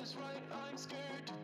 right, I'm scared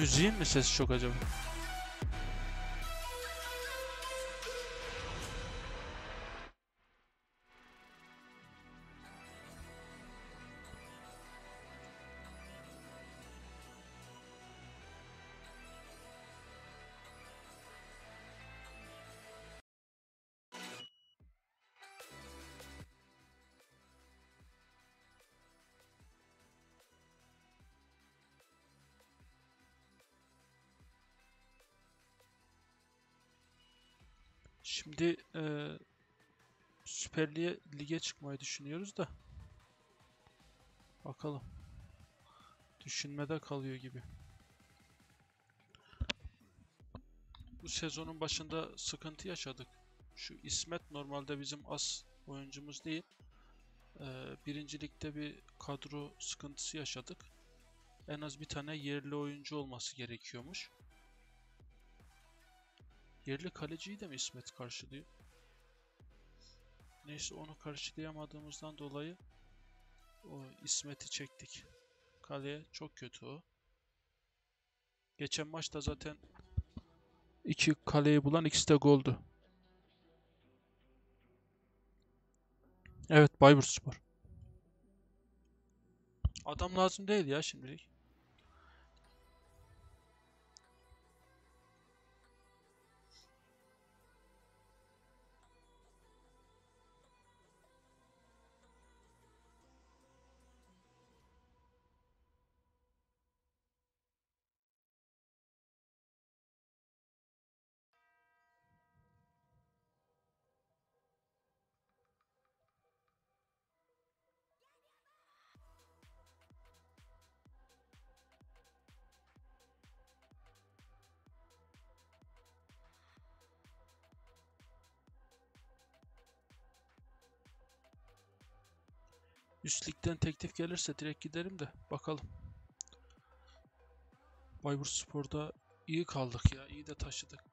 Müziğin mi sesi çok acaba? Şimdi eee Süper Lig'e, lige çıkmayı düşünüyoruz da. Bakalım. Düşünmede kalıyor gibi. Bu sezonun başında sıkıntı yaşadık. Şu İsmet normalde bizim as oyuncumuz değil. Eee birincilikte bir kadro sıkıntısı yaşadık. En az bir tane yerli oyuncu olması gerekiyormuş. Yerli kaleciyi de mi İsmet karşılıyor? Neyse onu karşılayamadığımızdan dolayı o İsmet'i çektik. Kaleye çok kötü o. Geçen maçta zaten iki kaleyi bulan ikisi de goldü. Evet Bayburtspor. Adam lazım değil ya şimdilik. Üst ligden teklif gelirse direkt giderim de bakalım. Bayburtspor'da iyi kaldık ya, iyi de taşıdık.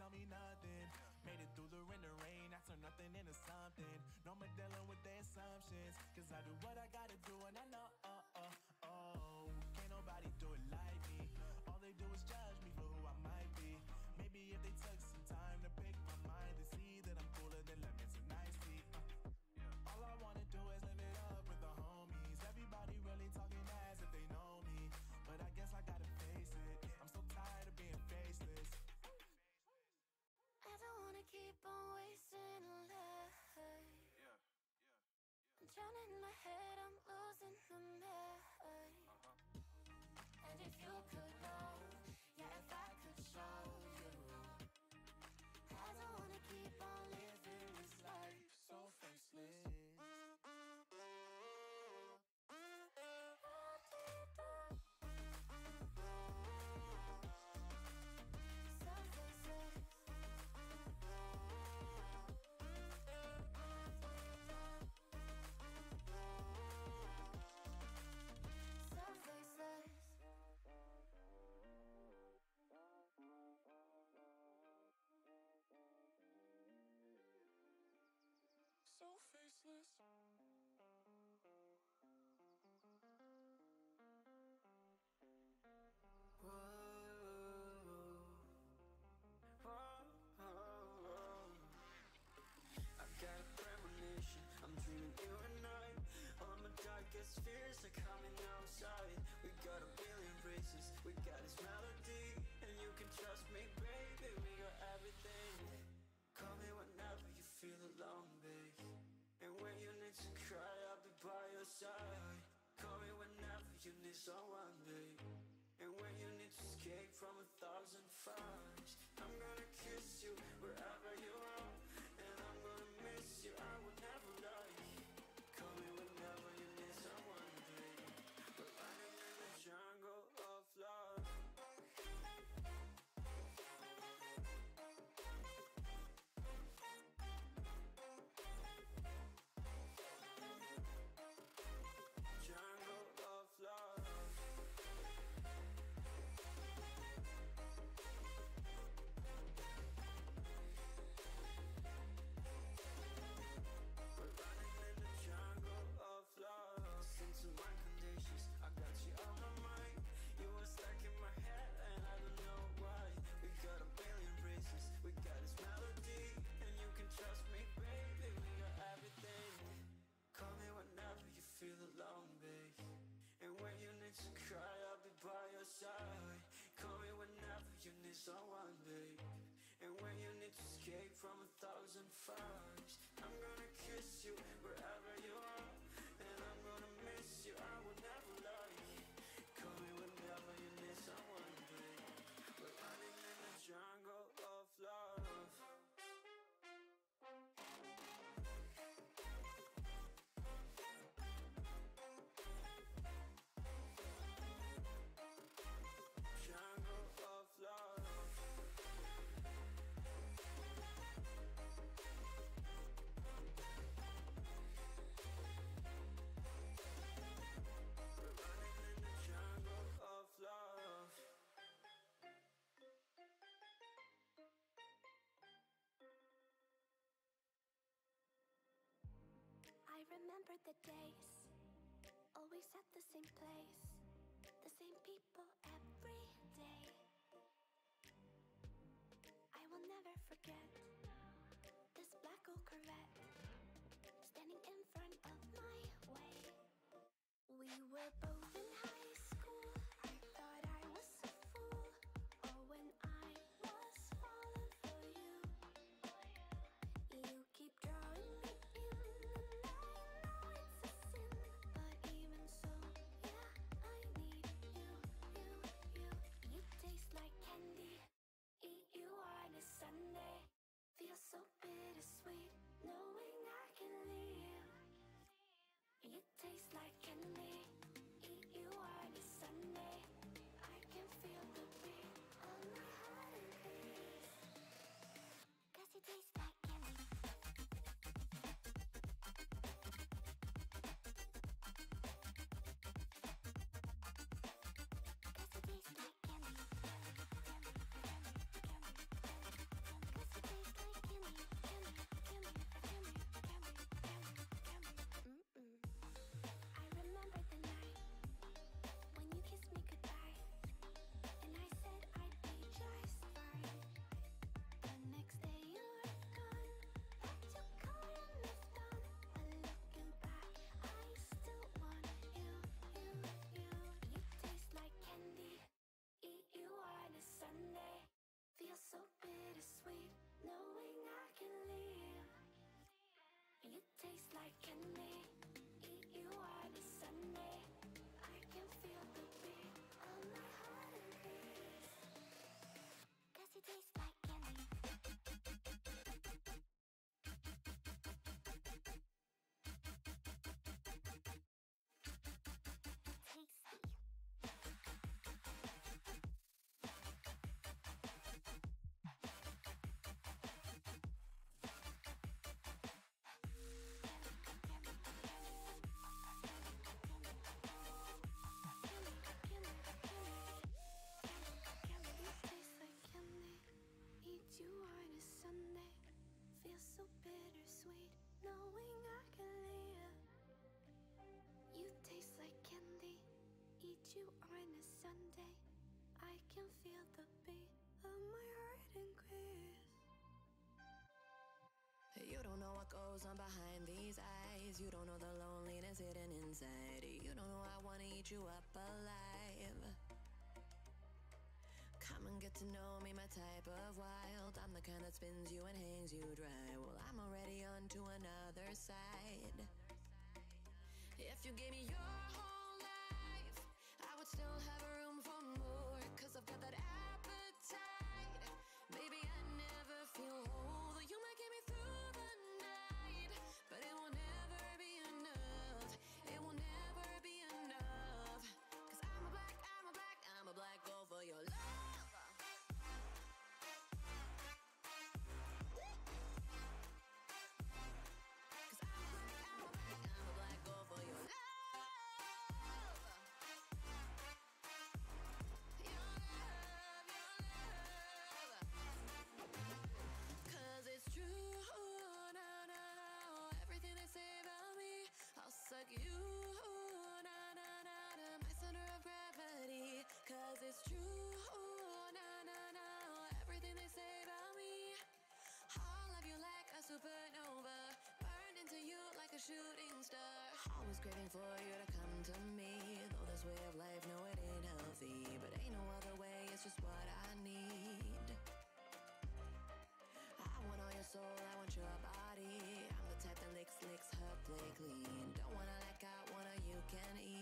tell me nothing. Made it through the rain, the rain, I turned nothing into something. No more dealing with the assumptions, cause I do what I gotta do and I keep on wasting life. Yeah, yeah, yeah. I'm drowning my head, I'm losing the map. We got this melody And you can trust me, baby. We are everything. Call me whenever you feel alone, babe. And when you need to cry, I'll be by your side. Call me whenever you need someone, babe. And when you need to escape from a thousand fires I'm gonna kiss you wherever someone, babe. And when you need to escape from a thousand fires. remember the days. Always at the same place. The same people every day. I will never forget This black old Corvette Standing in front of my way. We were both in high Cause you don't know the loneliness hidden inside. You don't know I wanna eat you up alive. Come and get to know me, my type of wild. I'm the kind that spins you and hangs you dry. Well, I'm already on to another side. If you gave me your heart. everything they say about me. All of you like a supernova, burned into you like a shooting star. I was craving for you to come to me. Though this way of life, no, it ain't healthy. But ain't no other way, it's just what I need. I want all your soul, I want your body. I'm the type that licks, licks her play clean. Don't wanna let out, wanna you can eat.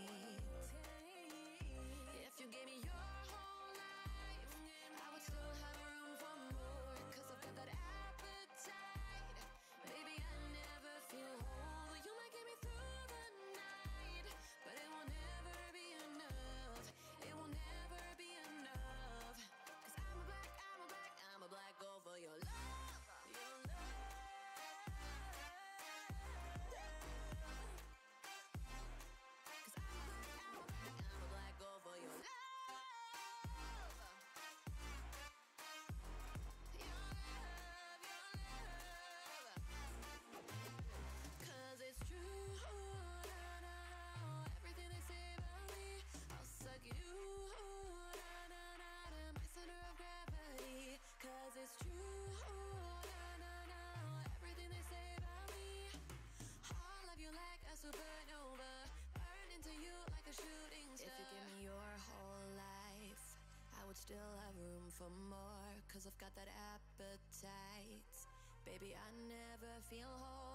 got that appetite. Baby, I never feel whole.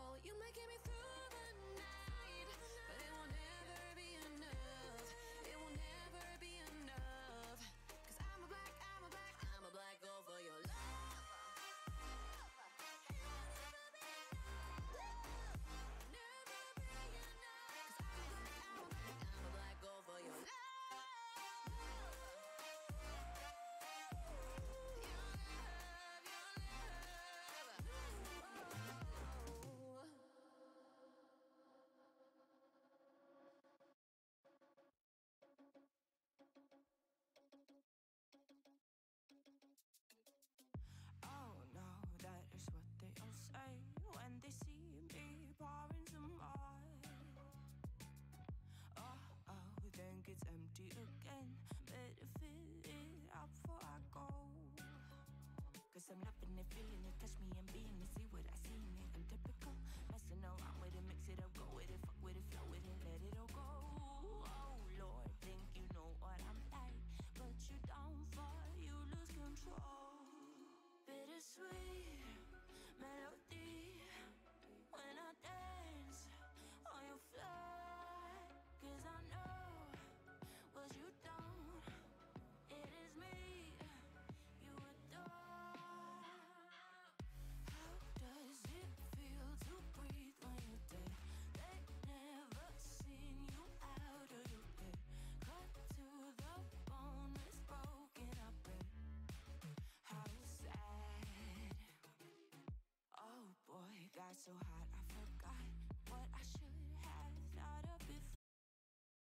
seeing it, feeling it, touch me and being it, see what I see in it. I'm typical, messing around with it, mix it up, go with it, fuck with it, flow with it, let it all go. Oh Lord, think you know what I'm like, but you don't fall, you lose control. Bittersweet.